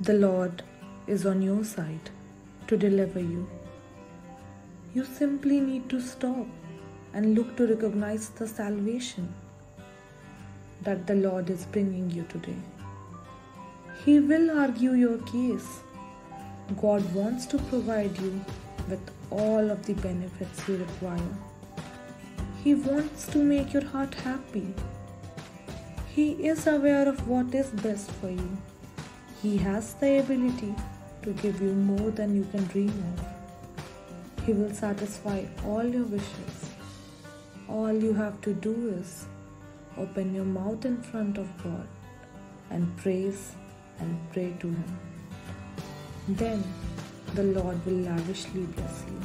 The Lord is on your side to deliver you. You simply need to stop and look to recognize the salvation that the Lord is bringing you today. He will argue your case. God wants to provide you with all of the benefits you require. He wants to make your heart happy. He is aware of what is best for you. He has the ability to give you more than you can dream of. He will satisfy all your wishes. All you have to do is open your mouth in front of God and praise and pray to Him. Then the Lord will lavishly bless you.